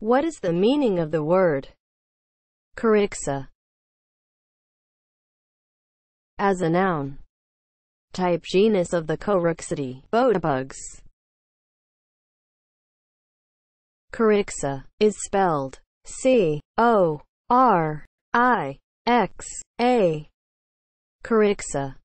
What is the meaning of the word corixa as a noun? Type genus of the Corixidae, bugs. Corixa is spelled C O R I X A. Corixa